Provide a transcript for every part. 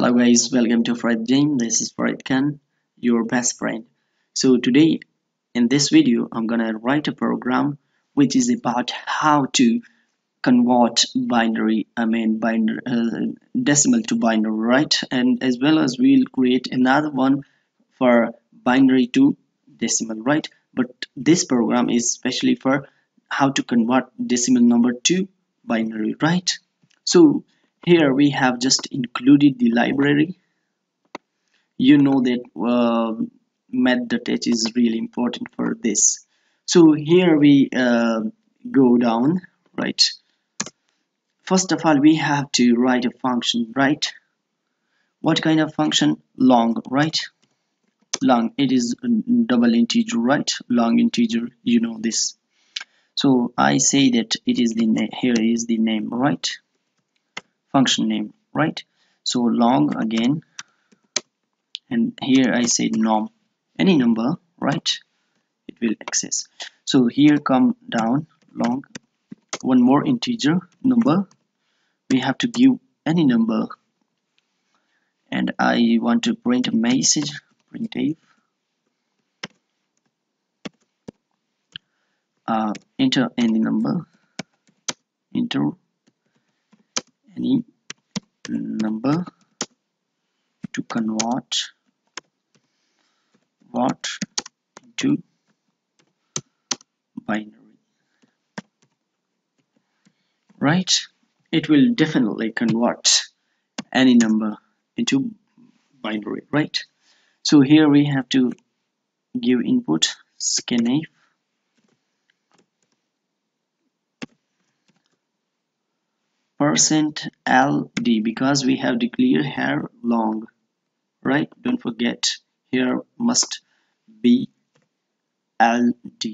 Hello guys, welcome to Fred Game. This is Fred Khan, your best friend. So today in this video, I'm gonna write a program which is about how to convert binary, I mean binary, uh, decimal to binary, right? And as well as we'll create another one for binary to decimal, right? But this program is especially for how to convert decimal number to binary, right? So here we have just included the library. You know that uh, math.h is really important for this. So here we uh, go down right? First of all we have to write a function right? What kind of function? Long right? Long it is double integer right? Long integer you know this. So I say that it is the here is the name right function name right? So long again and here I say norm. Any number right? It will access. So here come down long one more integer number. We have to give any number. And I want to print a message printf uh, enter any number. Enter any number? To convert what into binary. Right? It will definitely convert any number into binary right? So here we have to give input scanf percent ld because we have declared here long right? Don't forget here must be ld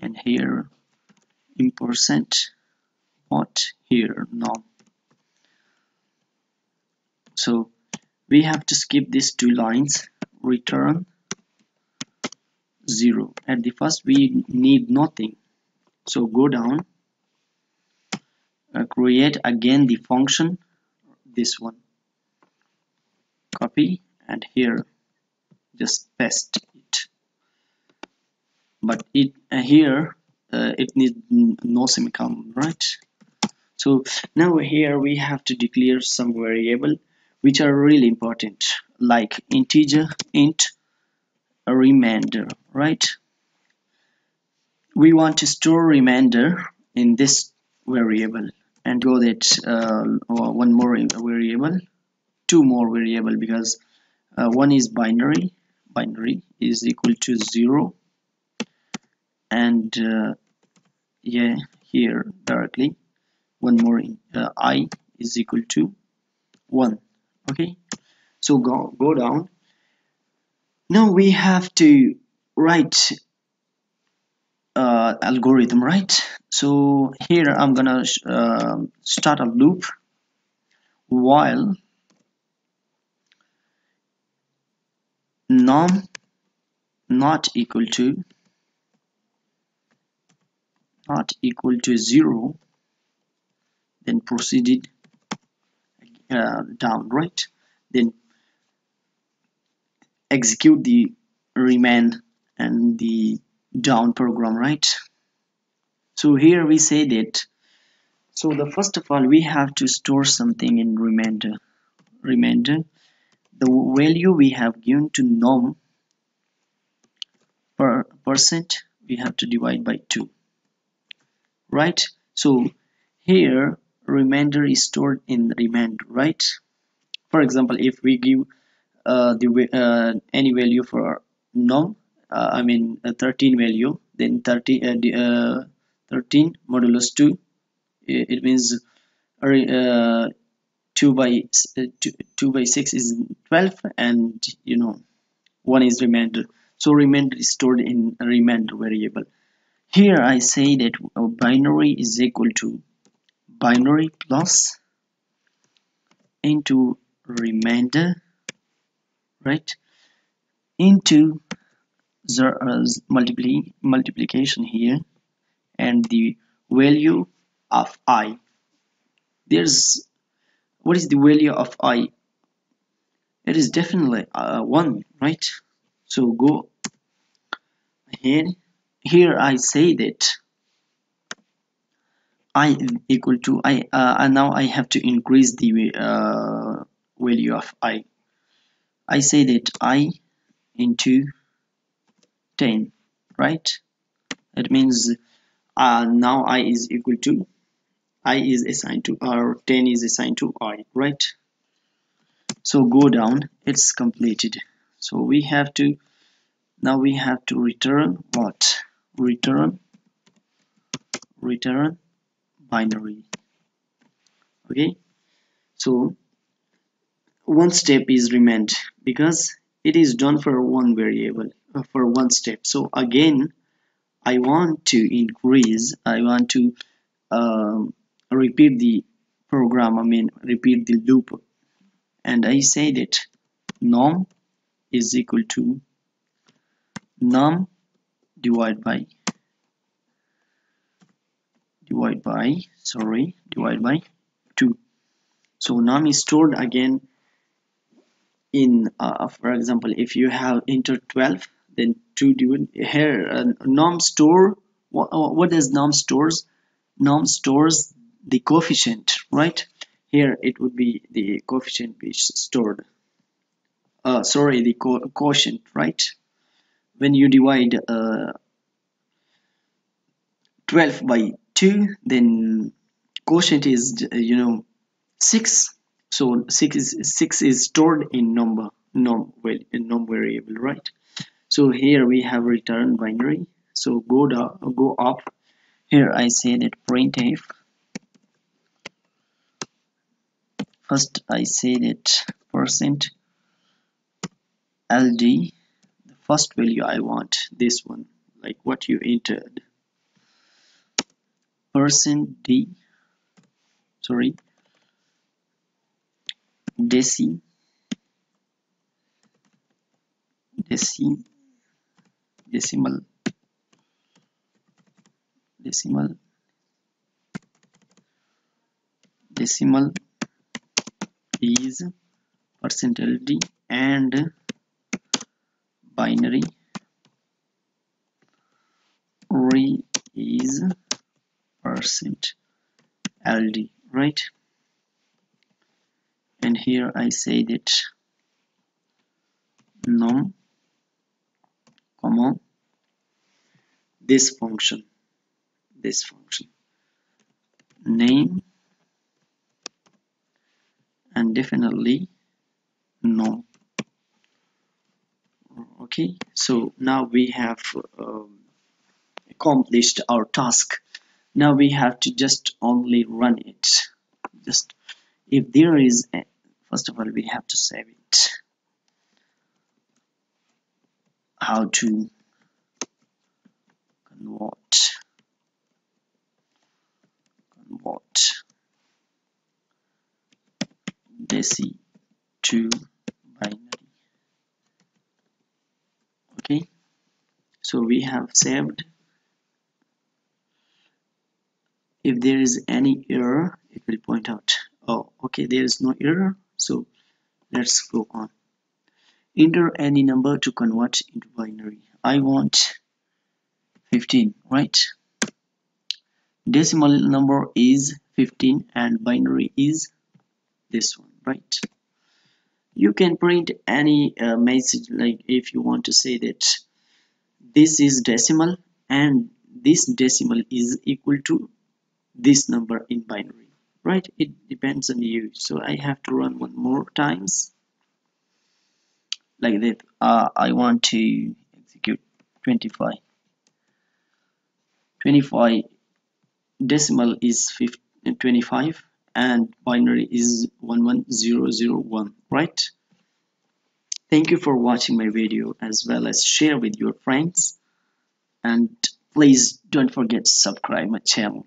and here in percent what here norm. So we have to skip these two lines return zero. At the first we need nothing. So go down create again the function this one. Copy and here just paste it. But it uh, here uh, it needs no semicolon right? So now here we have to declare some variable which are really important like integer int remainder right? We want to store remainder in this variable and go that uh, one more variable two more variable because uh, one is binary binary is equal to zero. And uh, yeah here directly one more uh, i is equal to one okay? So go go down. Now we have to write uh, algorithm right so here I'm gonna uh, start a loop while num not equal to not equal to zero then proceeded uh, down right? Then execute the remain and the down program right so here we say that so the first of all we have to store something in remainder. Remainder. The value we have given to norm per percent we have to divide by 2 right? So here remainder is stored in remainder right? For example if we give uh, the uh, any value for norm uh, I mean 13 value then 30 uh, uh, 13 modulus 2 it means uh, 2 by two, 2 by 6 is 12 and you know 1 is remainder so remainder is stored in remainder variable. Here I say that binary is equal to binary plus into remainder right? Into uh, multiply multiplication here and the value of i. There's what is the value of i? It is definitely uh, 1 right? So go ahead. Here I say that i equal to i uh, and now I have to increase the uh, value of i. I say that i into 10 right? It means uh, now i is equal to i is assigned to or 10 is assigned to i right? So go down it's completed. So we have to now we have to return what? Return return binary. Okay? So one step is remained because it is done for one variable uh, for one step. So again I want to increase I want to um, repeat the program I mean repeat the loop. And I say that num is equal to num divided by divide by sorry divide by 2 so num is stored again in uh, for example if you have enter 12 then 2 divided here. Uh, num store what, uh, what does num stores? Num stores the coefficient right? Here it would be the coefficient which stored. Uh, sorry the co quotient right? When you divide uh, 12 by 2 then quotient is you know 6 so 6 is 6 is stored in number num well in num variable right so here we have return binary. So go down go up here I say that printf first I say that percent ld the first value I want this one like what you entered. Percent d sorry. Deci. Deci decimal decimal decimal is percentage and binary re is percent ld right? And here I say that num comma this function this function name and definitely no. Okay so now we have um, accomplished our task. Now we have to just only run it. Just if there is a, first of all we have to save it how to convert convert deci to binary. Okay so we have saved. If there is any error it will point out. Oh okay there is no error so let's go on enter any number to convert into binary? I want 15 right? Decimal number is 15 and binary is this one right? You can print any uh, message like if you want to say that this is decimal and this decimal is equal to this number in binary right? It depends on you. So I have to run one more times like that uh, I want to execute 25 25 decimal is 25 and binary is 11001 right? Thank you for watching my video as well as share with your friends. And please don't forget to subscribe my channel